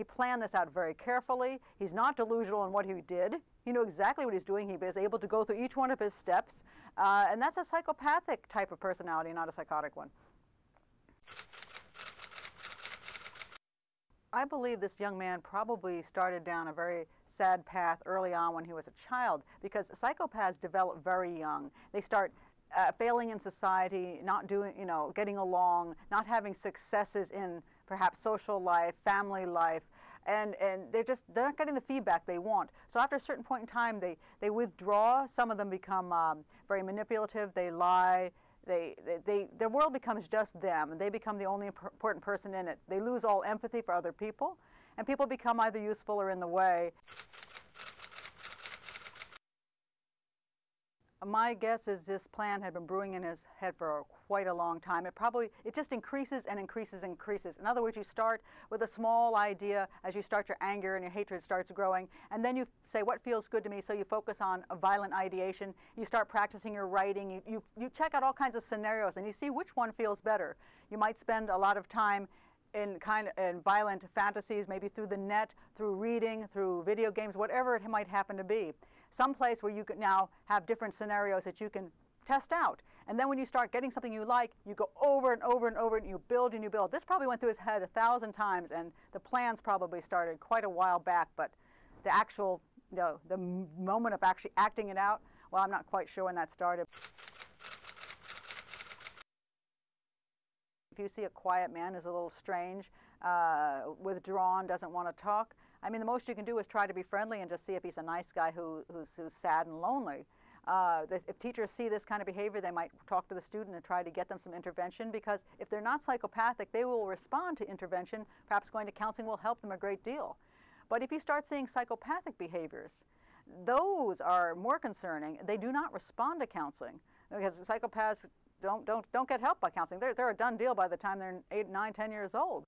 He planned this out very carefully. He's not delusional in what he did. He knew exactly what he's doing. He was able to go through each one of his steps. Uh, and that's a psychopathic type of personality, not a psychotic one. I believe this young man probably started down a very sad path early on when he was a child because psychopaths develop very young. They start uh, failing in society, not doing, you know, getting along, not having successes in perhaps social life, family life, and, and they're just they're not getting the feedback they want. So after a certain point in time, they, they withdraw. Some of them become um, very manipulative. They lie. They, they, they, their world becomes just them, and they become the only important person in it. They lose all empathy for other people, and people become either useful or in the way. My guess is this plan had been brewing in his head for quite a long time. It probably, it just increases and increases and increases. In other words, you start with a small idea as you start your anger and your hatred starts growing, and then you say, what feels good to me? So you focus on a violent ideation. You start practicing your writing. You, you, you check out all kinds of scenarios, and you see which one feels better. You might spend a lot of time in kind of in violent fantasies, maybe through the net, through reading, through video games, whatever it might happen to be some place where you can now have different scenarios that you can test out. And then when you start getting something you like, you go over and over and over and you build and you build. This probably went through his head a thousand times, and the plans probably started quite a while back, but the actual, know, the moment of actually acting it out, well, I'm not quite sure when that started. You see a quiet man who's a little strange, uh, withdrawn, doesn't want to talk, I mean, the most you can do is try to be friendly and just see if he's a nice guy who, who's, who's sad and lonely. Uh, if teachers see this kind of behavior, they might talk to the student and try to get them some intervention because if they're not psychopathic, they will respond to intervention. Perhaps going to counseling will help them a great deal. But if you start seeing psychopathic behaviors, those are more concerning. They do not respond to counseling because psychopaths don't, don't, don't get help by counseling. They're, they're a done deal by the time they're eight, nine, ten years old.